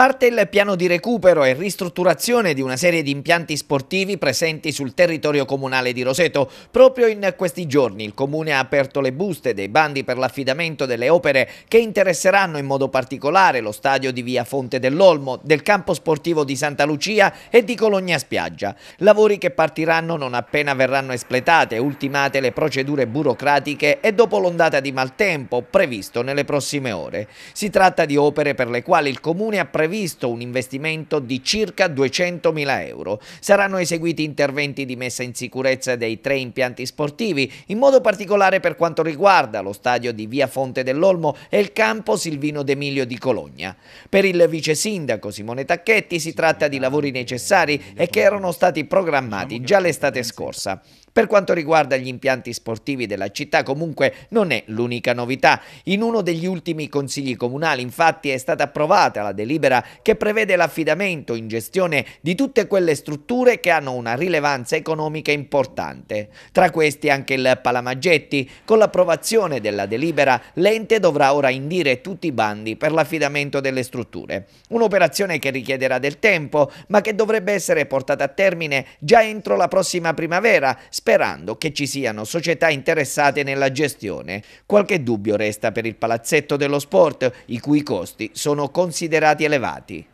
Parte il piano di recupero e ristrutturazione di una serie di impianti sportivi presenti sul territorio comunale di Roseto. Proprio in questi giorni il comune ha aperto le buste dei bandi per l'affidamento delle opere che interesseranno in modo particolare lo stadio di Via Fonte dell'Olmo, del campo sportivo di Santa Lucia e di Cologna Spiaggia. Lavori che partiranno non appena verranno espletate, ultimate le procedure burocratiche e dopo l'ondata di maltempo previsto nelle prossime ore. Si tratta di opere per le quali il comune ha previsto previsto un investimento di circa 200.000 euro. Saranno eseguiti interventi di messa in sicurezza dei tre impianti sportivi, in modo particolare per quanto riguarda lo stadio di Via Fonte dell'Olmo e il campo Silvino D'Emilio di Cologna. Per il vice sindaco Simone Tacchetti si tratta di lavori necessari e che erano stati programmati già l'estate scorsa. Per quanto riguarda gli impianti sportivi della città, comunque non è l'unica novità. In uno degli ultimi consigli comunali, infatti, è stata approvata la delibera che prevede l'affidamento in gestione di tutte quelle strutture che hanno una rilevanza economica importante. Tra questi anche il Palamaggetti. Con l'approvazione della delibera, l'ente dovrà ora indire tutti i bandi per l'affidamento delle strutture. Un'operazione che richiederà del tempo, ma che dovrebbe essere portata a termine già entro la prossima primavera, sperando che ci siano società interessate nella gestione. Qualche dubbio resta per il palazzetto dello sport, i cui costi sono considerati elevati.